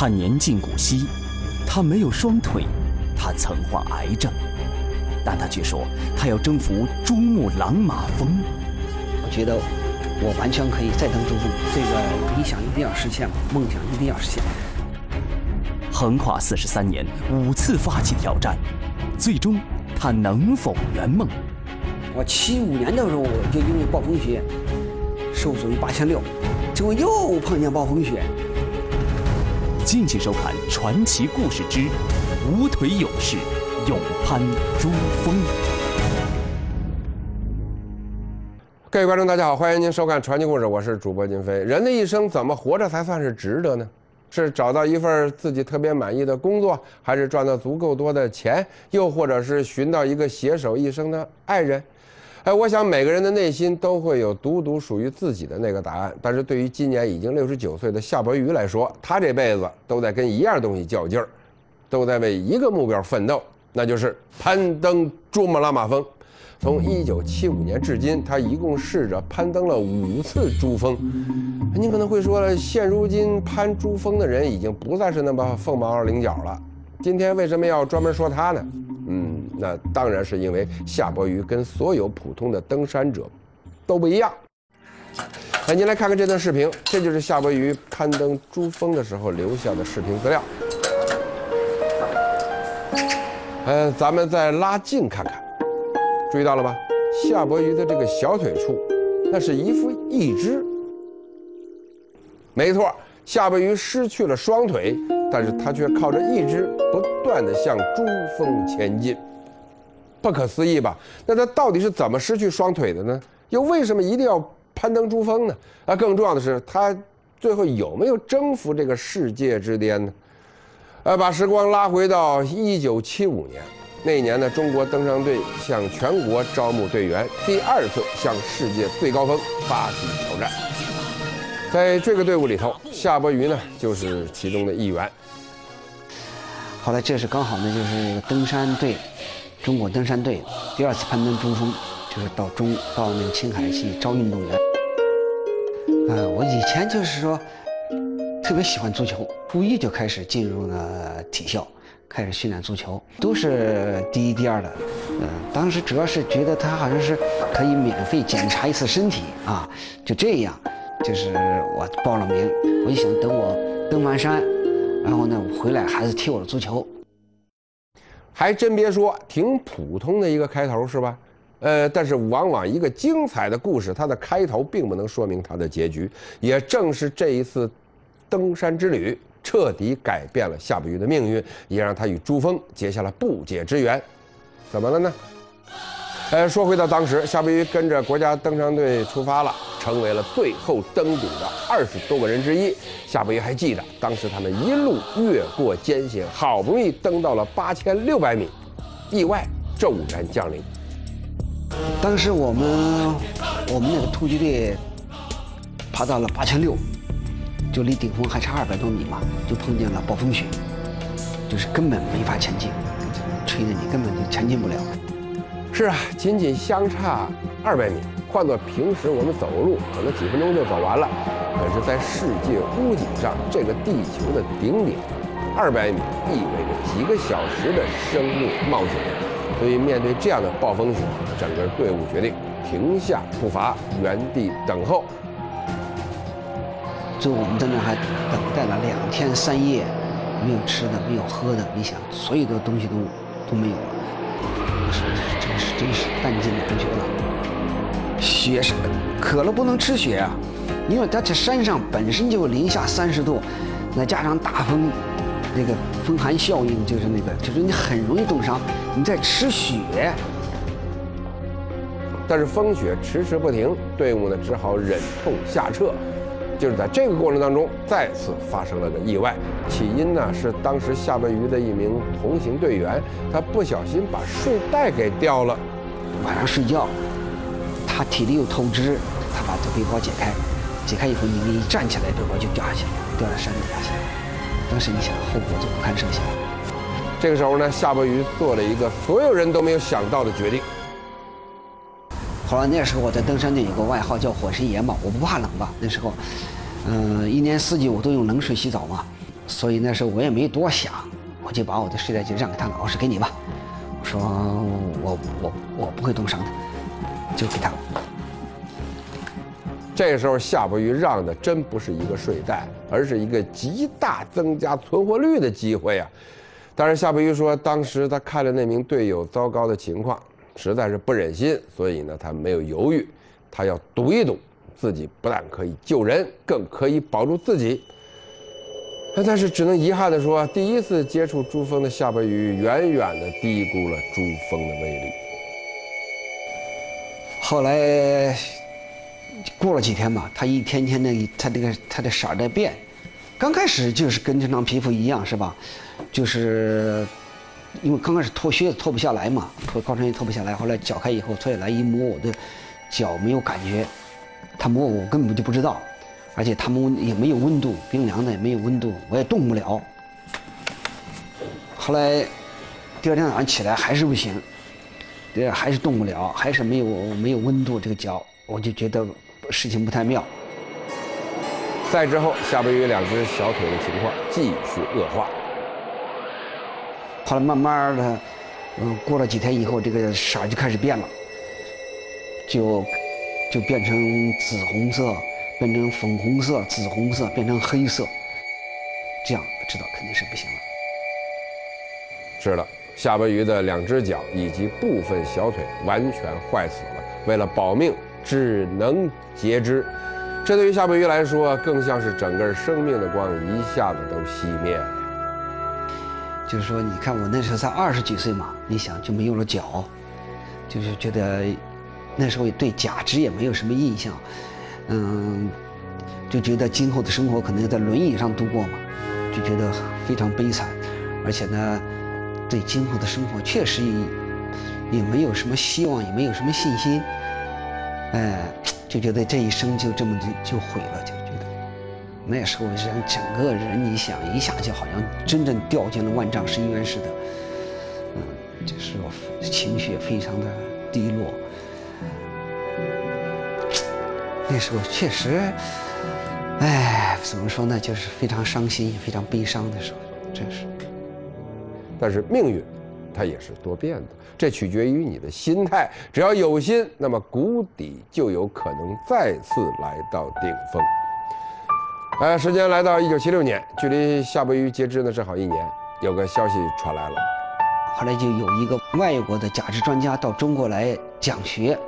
他年近古稀，他没有双腿，他曾患癌症，但他却说他要征服珠穆朗玛峰。我觉得我完全可以再登珠峰，这个理想一定要实现，梦想一定要实现。横跨四十三年，五次发起挑战，最终他能否圆梦？我七五年的时候，我就因为暴风雪受损于八千六，结果又碰见暴风雪。敬请收看传奇故事之无腿勇士勇攀珠峰。各位观众，大家好，欢迎您收看传奇故事，我是主播金飞。人的一生怎么活着才算是值得呢？是找到一份自己特别满意的工作，还是赚到足够多的钱，又或者是寻到一个携手一生的爱人？哎，我想每个人的内心都会有独独属于自己的那个答案。但是对于今年已经六十九岁的夏伯渝来说，他这辈子都在跟一样东西较劲儿，都在为一个目标奋斗，那就是攀登珠穆朗玛峰。从一九七五年至今，他一共试着攀登了五次珠峰。您可能会说了，现如今攀珠峰的人已经不再是那么凤毛麟角了。今天为什么要专门说他呢？那当然是因为夏伯渝跟所有普通的登山者都不一样。那，您来看看这段视频，这就是夏伯渝攀登珠峰的时候留下的视频资料。呃，咱们再拉近看看，注意到了吧？夏伯渝的这个小腿处，那是一副义肢。没错，夏伯渝失去了双腿，但是他却靠着义肢不断的向珠峰前进。不可思议吧？那他到底是怎么失去双腿的呢？又为什么一定要攀登珠峰呢？啊，更重要的是，他最后有没有征服这个世界之巅呢？呃，把时光拉回到一九七五年，那一年呢，中国登山队向全国招募队员，第二次向世界最高峰发起挑战。在这个队伍里头，夏伯渝呢就是其中的一员。后来这是刚好呢，就是那个登山队，中国登山队第二次攀登珠峰，就是到中到那个青海去招运动员。啊，我以前就是说。特别喜欢足球，初一就开始进入了体校，开始训练足球，都是第一、第二的。嗯，当时主要是觉得他好像是可以免费检查一次身体啊，就这样，就是我报了名。我就想等我登完山，然后呢，回来还是踢我的足球。还真别说，挺普通的一个开头是吧？呃，但是往往一个精彩的故事，它的开头并不能说明它的结局。也正是这一次。登山之旅彻底改变了夏伯渝的命运，也让他与珠峰结下了不解之缘。怎么了呢？呃，说回到当时，夏伯渝跟着国家登山队出发了，成为了最后登顶的二十多个人之一。夏伯渝还记得，当时他们一路越过艰险，好不容易登到了八千六百米，意外骤然降临。当时我们我们那个突击队爬到了八千六。就离顶峰还差二百多米嘛，就碰见了暴风雪，就是根本没法前进，吹的你根本就前进不了。是啊，仅仅相差二百米，换做平时我们走路，可能几分钟就走完了。可是，在世界屋顶上这个地球的顶点，二百米意味着几个小时的生命冒险。所以，面对这样的暴风雪，整个队伍决定停下步伐，原地等候。最后我们在那还等待了两天三夜，没有吃的，没有喝的，你想，所有的东西都都没有了。是，真是真是弹尽粮绝了。雪是渴了不能吃雪啊，因为它这山上本身就零下三十度，那加上大风，那个风寒效应就是那个，就是你很容易冻伤。你在吃雪，但是风雪迟迟不停，队伍呢只好忍痛下撤。就是在这个过程当中，再次发生了个意外。起因呢是当时夏伯渝的一名同行队员，他不小心把睡袋给掉了。晚上睡觉，他体力又透支，他把这背包解开，解开以后，你一站起来，背包就掉下去了，掉到山底下去了。当时你想，后果就不堪设想。这个时候呢，夏伯渝做了一个所有人都没有想到的决定。后来那时候我在登山队有个外号叫火神爷嘛，我不怕冷吧？那时候，嗯，一年四季我都用冷水洗澡嘛，所以那时候我也没多想，我就把我的睡袋就让给他老师给你吧。我说我我我不会冻伤的，就给他了。这时候夏伯渝让的真不是一个睡袋，而是一个极大增加存活率的机会啊！但是夏伯渝说，当时他看着那名队友糟糕的情况，实在是不忍心，所以呢，他没有犹豫，他要赌一赌，自己不但可以救人，更可以保住自己。但是只能遗憾地说，第一次接触珠峰的夏伯渝，远远地低估了珠峰的威力。后来过了几天吧，他一天天的，他这个他的色在变。刚开始就是跟正常皮肤一样，是吧？就是因为刚开始脱靴子脱不下来嘛，脱高跟鞋脱不下来。后来脚开以后脱下来一摸，我的脚没有感觉，他摸我根本就不知道。而且他们也没有温度，冰凉的也没有温度，我也动不了。后来第二天早上起来还是不行，这还是动不了，还是没有没有温度，这个脚我就觉得事情不太妙。再之后，夏伯渝两只小腿的情况继续恶化。后来慢慢的，嗯，过了几天以后，这个色就开始变了，就就变成紫红色。变成粉红色、紫红色，变成黑色，这样知道肯定是不行了。是的，夏伯渝的两只脚以及部分小腿完全坏死了，为了保命，只能截肢。这对于夏伯渝来说，更像是整个生命的光一下子都熄灭了。就是说，你看我那时候才二十几岁嘛，你想就没有了脚，就是觉得那时候对假肢也没有什么印象。嗯，就觉得今后的生活可能要在轮椅上度过嘛，就觉得非常悲惨，而且呢，对今后的生活确实也也没有什么希望，也没有什么信心，哎，就觉得这一生就这么就就毁了，就那时候人整个人，你想一下就好像真正掉进了万丈深渊似的，嗯，就是情绪也非常的低落。那时候确实，哎，怎么说呢？就是非常伤心、也非常悲伤的时候，真是。但是命运，它也是多变的，这取决于你的心态。只要有心，那么谷底就有可能再次来到顶峰。哎，时间来到一九七六年，距离夏伯渝截肢呢正好一年，有个消息传来了。后来就有一个外国的假肢专家到中国来讲学，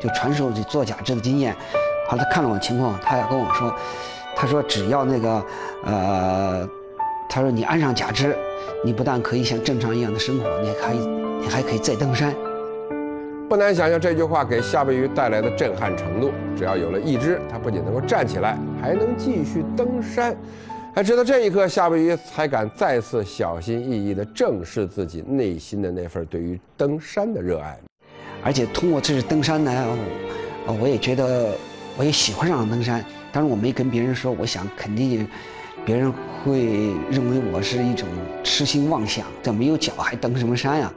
就传授这做假肢的经验。后来，他看了我情况，他要跟我说，他说只要那个，呃，他说你安上假肢，你不但可以像正常一样的生活，你还可以，你还可以再登山。不难想象这句话给夏伯渝带来的震撼程度。只要有了一只，他不仅能够站起来，还能继续登山。还直到这一刻，夏伯渝才敢再次小心翼翼地正视自己内心的那份对于登山的热爱。而且通过这次登山呢，我也觉得。我也喜欢上了登山，当然我没跟别人说。我想肯定，别人会认为我是一种痴心妄想。这没有脚还登什么山呀？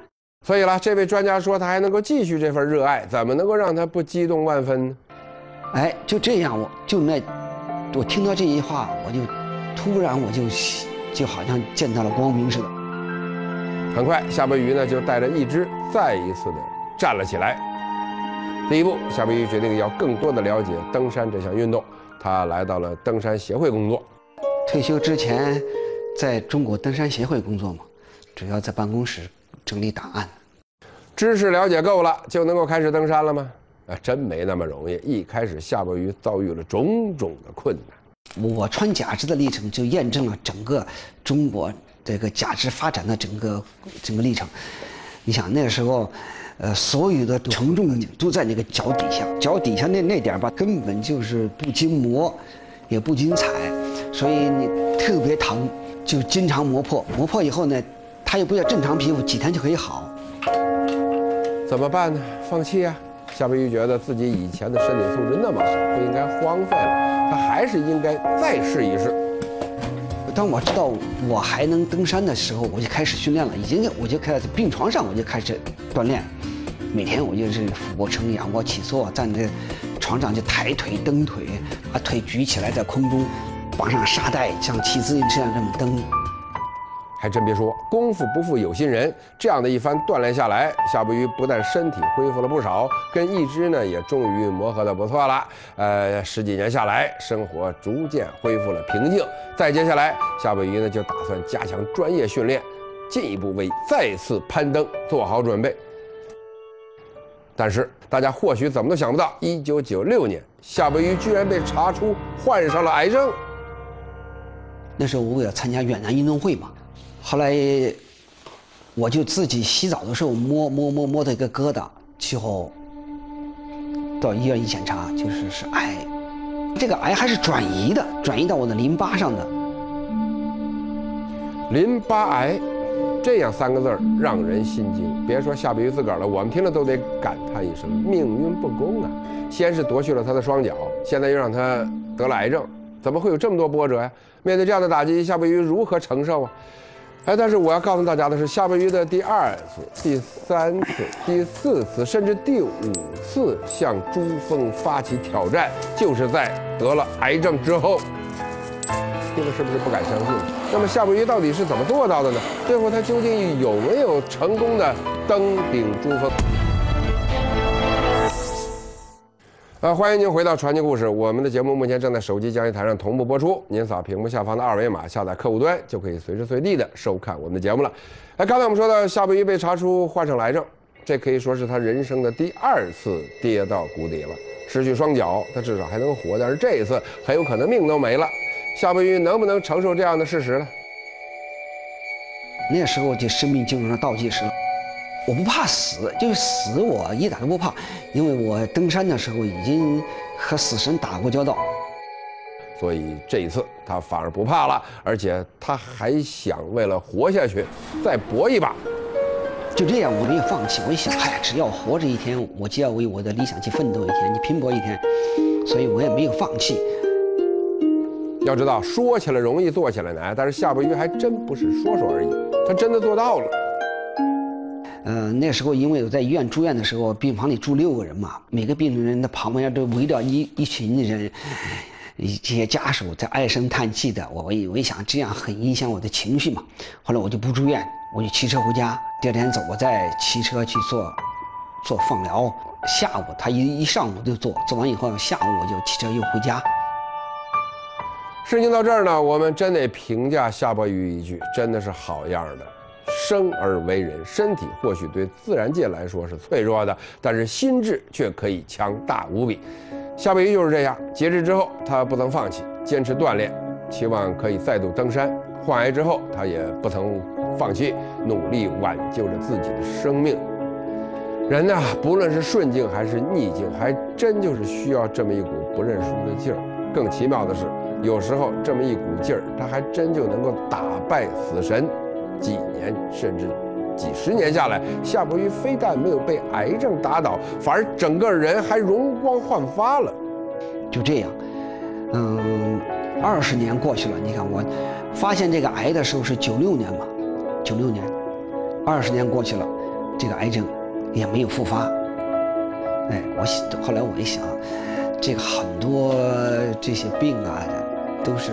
所以了，这位专家说他还能够继续这份热爱，怎么能够让他不激动万分呢？哎，就这样，我就那，我听到这句话，我就突然我就就好像见到了光明似的。很快，夏伯渝呢就带着一只再一次的站了起来。第一步，夏伯渝决定要更多的了解登山这项运动，他来到了登山协会工作。退休之前，在中国登山协会工作嘛，主要在办公室整理档案。知识了解够了，就能够开始登山了吗？啊，真没那么容易。一开始，夏伯渝遭遇了种种的困难。我穿假肢的历程就验证了整个中国这个假肢发展的整个整个历程。你想那个时候。呃，所有的承重都在那个脚底下，脚底下那那点吧，根本就是不经磨，也不经踩，所以你特别疼，就经常磨破。磨破以后呢，它又不像正常皮肤，几天就可以好。怎么办呢？放弃啊！夏伯渝觉得自己以前的身体素质那么好，不应该荒废了，他还是应该再试一试。当我知道我还能登山的时候，我就开始训练了，已经我就开始病床上我就开始锻炼。每天我就是俯卧撑、仰卧起坐，站在床上就抬腿蹬腿，把腿举起来在空中，绑上沙袋，像骑自行车一样这么蹬。还真别说，功夫不负有心人，这样的一番锻炼下来，夏伯渝不但身体恢复了不少，跟一只呢也终于磨合的不错了。呃，十几年下来，生活逐渐恢复了平静。再接下来，夏伯渝呢就打算加强专业训练，进一步为再次攀登做好准备。但是大家或许怎么都想不到，一九九六年，夏伯渝居然被查出患上了癌症。那时候我为了参加越南运动会嘛。后来，我就自己洗澡的时候摸摸摸摸到一个疙瘩，之后到医院一检查，就是是癌。这个癌还是转移的，转移到我的淋巴上的。淋巴癌，这样三个字儿让人心惊。别说夏伯渝自个儿了，我们听了都得感叹一声：命运不公啊！先是夺去了他的双脚，现在又让他得了癌症，怎么会有这么多波折呀？面对这样的打击，夏伯渝如何承受啊？哎，但是我要告诉大家的是，夏伯渝的第二次、第三次、第四次，甚至第五次向珠峰发起挑战，就是在得了癌症之后。这个是不是不敢相信？那么夏伯渝到底是怎么做到的呢？最后他究竟有没有成功的登顶珠峰？呃，欢迎您回到《传奇故事》。我们的节目目前正在手机交易台上同步播出，您扫屏幕下方的二维码下载客户端，就可以随时随地的收看我们的节目了。哎，刚才我们说到夏伯渝被查出患上癌症，这可以说是他人生的第二次跌到谷底了。失去双脚，他至少还能活，但是这一次很有可能命都没了。夏伯渝能不能承受这样的事实呢？那时候就生命进入了倒计时了。我不怕死，就是死我一点都不怕，因为我登山的时候已经和死神打过交道，所以这一次他反而不怕了，而且他还想为了活下去再搏一把。就这样，我没有放弃。我一想，嗨，只要活着一天，我就要为我的理想去奋斗一天，你拼搏一天，所以我也没有放弃。要知道，说起来容易，做起来难，但是夏伯渝还真不是说说而已，他真的做到了。嗯，那时候因为我在医院住院的时候，病房里住六个人嘛，每个病人的旁边都围着一一群的人，这些家属在唉声叹气的。我我我一想，这样很影响我的情绪嘛。后来我就不住院，我就骑车回家。第二天走，我再骑车去做做放疗。下午他一一上午就做，做完以后下午我就骑车又回家。事情到这儿呢，我们真得评价夏伯渝一句，真的是好样的。生而为人，身体或许对自然界来说是脆弱的，但是心智却可以强大无比。夏伯渝就是这样，截肢之后他不曾放弃，坚持锻炼，期望可以再度登山。患癌之后，他也不曾放弃，努力挽救着自己的生命。人呐，不论是顺境还是逆境，还真就是需要这么一股不认输的劲儿。更奇妙的是，有时候这么一股劲儿，他还真就能够打败死神。几年甚至几十年下来，夏伯渝非但没有被癌症打倒，反而整个人还容光焕发了。就这样，嗯，二十年过去了，你看我发现这个癌的时候是九六年嘛，九六年，二十年过去了，这个癌症也没有复发。哎，我后来我一想，这个很多这些病啊。都是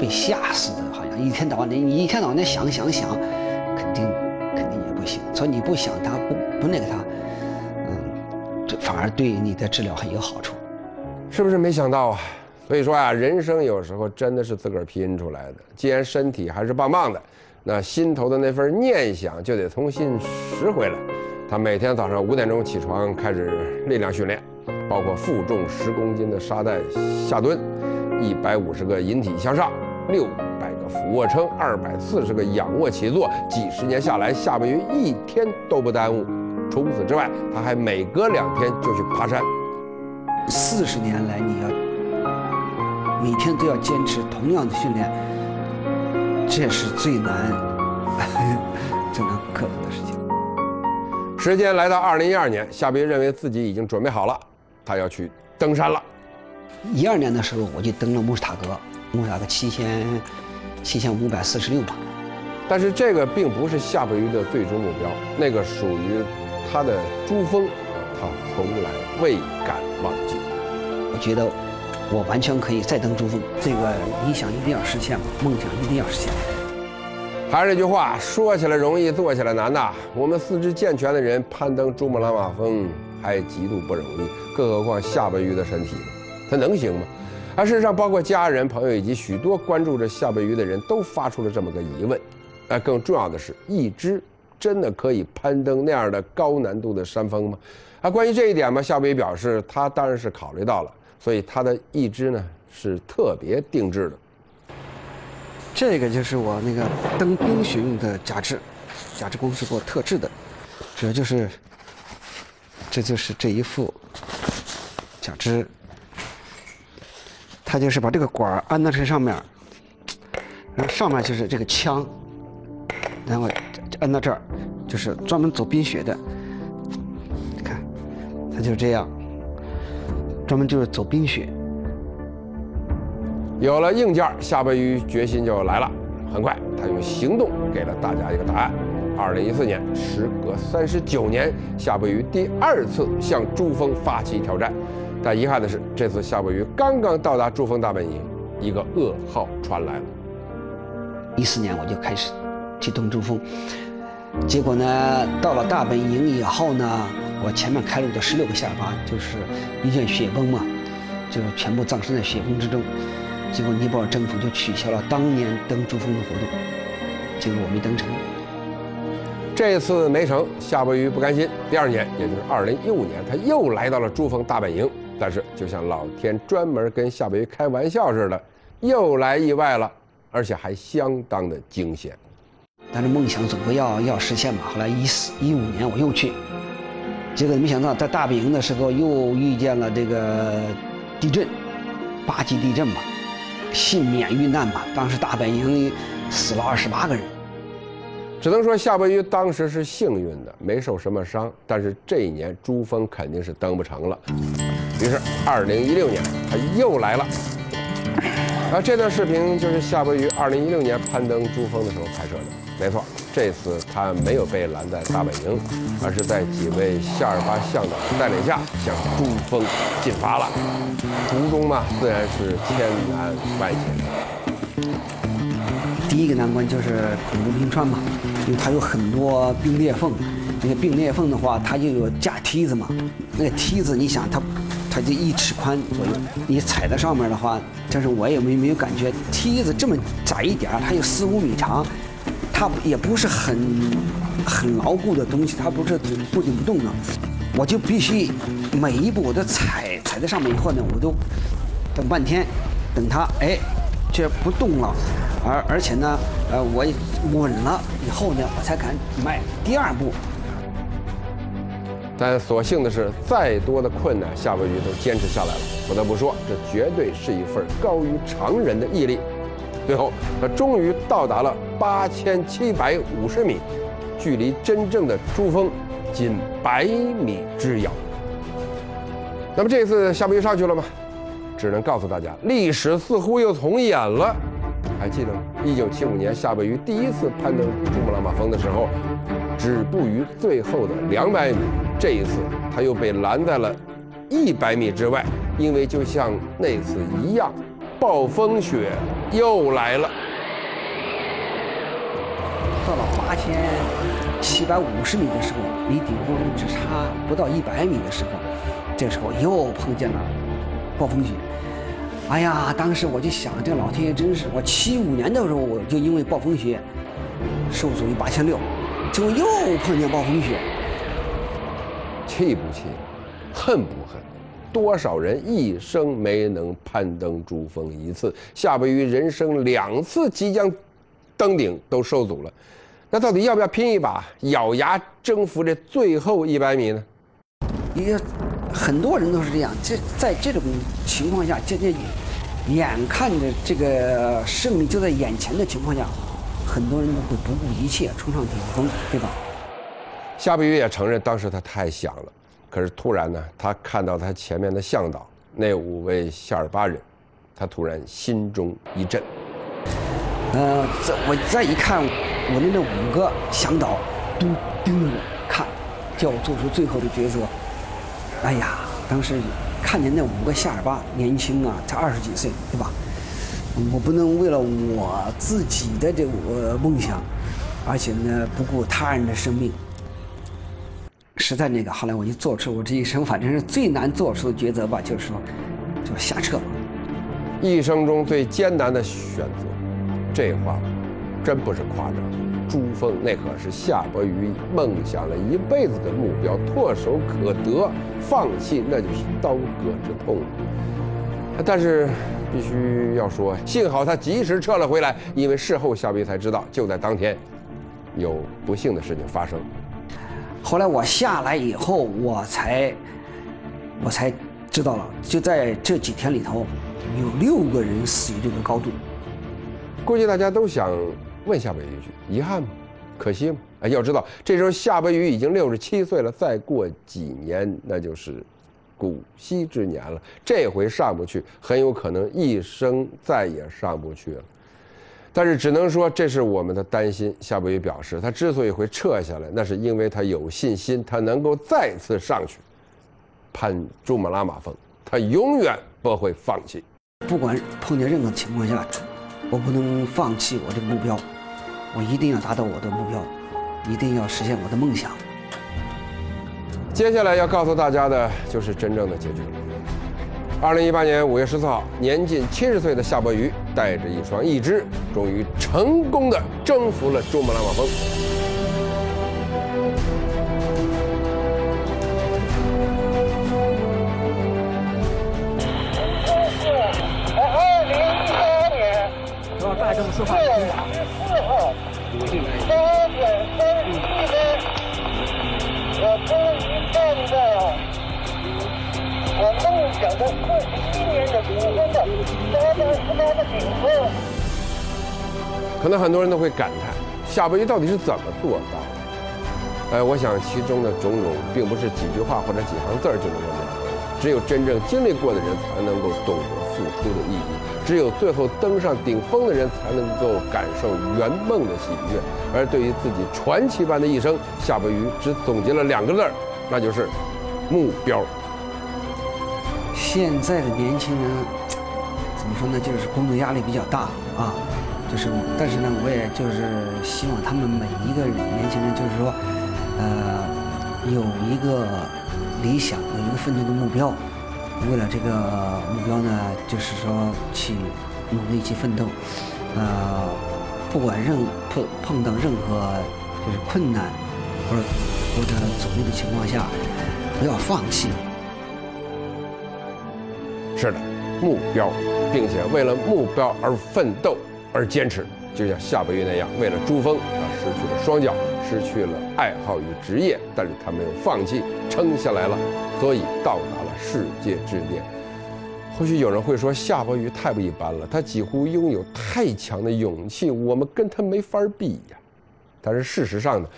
被吓死的，好像一天到晚你，你一天到晚的想想想，肯定肯定也不行。所以你不想他，不不那个他，嗯，这反而对你的治疗很有好处，是不是？没想到啊！所以说啊，人生有时候真的是自个儿拼出来的。既然身体还是棒棒的，那心头的那份念想就得重新拾回来。他每天早上五点钟起床开始力量训练，包括负重十公斤的沙袋下蹲。一百五十个引体向上，六百个俯卧撑，二百四十个仰卧起坐，几十年下来，夏伯渝一天都不耽误。除此之外，他还每隔两天就去爬山。四十年来，你要每天都要坚持同样的训练，这是最难、最难克服的事情。时间来到二零一二年，夏伯渝认为自己已经准备好了，他要去登山了。一二年的时候，我就登了穆斯塔格，穆斯塔格七千七千五百四十六码。但是这个并不是夏伯渝的最终目标，那个属于他的珠峰，他从来未敢忘记。我觉得我完全可以再登珠峰。这个理想一定要实现嘛，梦想一定要实现。还是那句话，说起来容易，做起来难呐。我们四肢健全的人攀登珠穆朗玛峰还极度不容易，更何况夏伯渝的身体呢？他能行吗？而事实上，包括家人、朋友以及许多关注着夏贝鱼的人都发出了这么个疑问。那更重要的是，一只真的可以攀登那样的高难度的山峰吗？啊，关于这一点嘛，夏贝鱼表示他当然是考虑到了，所以他的义肢呢是特别定制的。这个就是我那个登冰雪用的假肢，假肢公司给我特制的，主要就是，这就是这一副假肢，它就是把这个管安到这上面，然后上面就是这个枪，然后安到这儿，就是专门走冰雪的，你看，它就这样，专门就是走冰雪。有了硬件，夏伯渝决心就来了。很快，他用行动给了大家一个答案。二零一四年，时隔三十九年，夏伯渝第二次向珠峰发起挑战。但遗憾的是，这次夏伯渝刚刚到达珠峰大本营，一个噩耗传来了。一四年我就开始去登珠峰，结果呢，到了大本营以后呢，我前面开路的十六个下巴就是遇见雪崩嘛，就全部葬身在雪崩之中。结果尼泊尔政府就取消了当年登珠峰的活动，结果我没登成。这次没成，夏伯渝不甘心。第二年，也就是二零一五年，他又来到了珠峰大本营。但是，就像老天专门跟夏伯渝开玩笑似的，又来意外了，而且还相当的惊险。但是梦想总归要要实现嘛。后来一四一五年我又去，结果没想到在大本营的时候又遇见了这个地震，八级地震嘛。幸免遇难吧。当时大本营死了二十八个人，只能说夏伯渝当时是幸运的，没受什么伤。但是这一年珠峰肯定是登不成了。于是，二零一六年他又来了。那，这段视频就是夏伯渝二零一六年攀登珠峰的时候拍摄的。没错，这次他没有被拦在大本营，而是在几位夏尔巴向导的带领下向珠峰进发了。途中嘛，自然是千难万险。第一个难关就是恐怖冰川嘛，因为它有很多冰裂缝，那个冰裂缝的话，它就有架梯子嘛。那个梯子，你想它，它就一尺宽左右，你踩在上面的话，但是我也没没有感觉梯子这么窄一点它有四五米长。它也不是很很牢固的东西，它不是固定不动的，我就必须每一步我都踩踩在上面以后呢，我都等半天，等它哎，却不动了，而而且呢，呃，我稳了以后呢，我才敢迈第二步。但所幸的是，再多的困难，夏威夷都坚持下来了。不得不说，这绝对是一份高于常人的毅力。最后，他终于到达了八千七百五十米，距离真正的珠峰仅百米之遥。那么这次夏贝鱼上去了吗？只能告诉大家，历史似乎又重演了。还记得吗？一九七五年，夏贝鱼第一次攀登珠穆朗玛峰的时候，止步于最后的两百米。这一次，他又被拦在了一百米之外，因为就像那次一样。暴风雪又来了。到了八千七百五十米的时候，离顶峰只差不到一百米的时候，这时候又碰见了暴风雪。哎呀，当时我就想，这老天爷真是！我七五年的时候我就因为暴风雪受阻于八千六，结果又碰见暴风雪，气不气？恨不恨？多少人一生没能攀登珠峰一次？夏贝渝人生两次即将登顶都受阻了，那到底要不要拼一把，咬牙征服这最后一百米呢？也很多人都是这样，这在这种情况下，这这眼看着这个胜利就在眼前的情况下，很多人都会不顾一切冲上顶峰，对吧？夏伯渝也承认，当时他太想了。可是突然呢，他看到他前面的向导那五位夏尔巴人，他突然心中一震。呃，这我再一看，我的那五个向导都盯着我看，叫我做出最后的抉择。哎呀，当时看见那五个夏尔巴年轻啊，才二十几岁，对吧？我不能为了我自己的这个梦想，而且呢不顾他人的生命。实在那个，后来我就做出我这一生反正是最难做出的抉择吧，就是说，就下撤。一生中最艰难的选择，这话真不是夸张。朱峰那可是夏伯渝梦想了一辈子的目标，唾手可得，放弃那就是刀割之痛。但是。必须要说，幸好他及时撤了回来，因为事后夏威才知道，就在当天，有不幸的事情发生。后来我下来以后，我才，我才知道了，就在这几天里头，有六个人死于这个高度。估计大家都想问夏威夷一句：遗憾吗？可惜吗？哎，要知道，这时候夏威夷已经六十七岁了，再过几年，那就是。古稀之年了，这回上不去，很有可能一生再也上不去了。但是只能说这是我们的担心。夏伯渝表示，他之所以会撤下来，那是因为他有信心，他能够再次上去攀珠穆朗玛峰，他永远不会放弃。不管碰见任何情况下，我不能放弃我的目标，我一定要达到我的目标，一定要实现我的梦想。接下来要告诉大家的就是真正的结局了。二零一八年五月十四号，年近七十岁的夏伯渝带着一双翼肢，终于成功的征服了珠穆朗玛峰。二零一八年四月十四号，八点三十七分，我终于。站在了我梦想的？四十一年的顶峰的八百十八的顶峰。可能很多人都会感叹，夏伯渝到底是怎么做到的？呃，我想其中的种种，并不是几句话或者几行字就能够描绘的。只有真正经历过的人，才能够懂得付出的意义；只有最后登上顶峰的人，才能够感受圆梦的喜悦。而对于自己传奇般的一生，夏伯渝只总结了？两个字儿。那就是目标。现在的年轻人 怎么说呢？就是工作压力比较大啊，就是，但是呢，我也就是希望他们每一个年轻人，就是说，呃，有一个理想，有一个奋斗的目标。为了这个目标呢，就是说去努力去奋斗。呃，不管任碰碰到任何就是困难或者。或者阻力的情况下，不要放弃。是的，目标，并且为了目标而奋斗而坚持，就像夏伯渝那样，为了珠峰，他失去了双脚，失去了爱好与职业，但是他没有放弃，撑下来了，所以到达了世界之巅。或许有人会说，夏伯渝太不一般了，他几乎拥有太强的勇气，我们跟他没法比呀。但是事实上呢？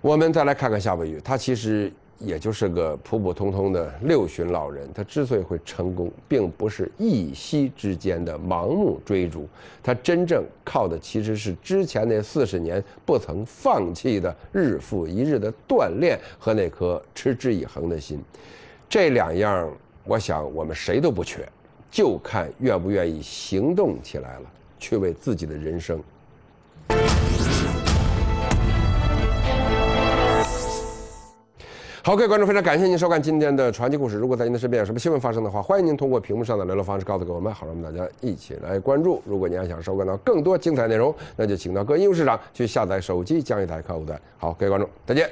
我们再来看看夏伯渝，他其实也就是个普普通通的六旬老人。他之所以会成功，并不是一夕之间的盲目追逐，他真正靠的其实是之前那四十年不曾放弃的日复一日的锻炼和那颗持之以恒的心。这两样，我想我们谁都不缺，就看愿不愿意行动起来了，去为自己的人生。好，各位观众，非常感谢您收看今天的传奇故事。如果在您的身边有什么新闻发生的话，欢迎您通过屏幕上的联络方式告诉给我们，好让我们大家一起来关注。如果您还想收看到更多精彩内容，那就请到各应用市场去下载手机江一台客户端。好，各位观众，再见。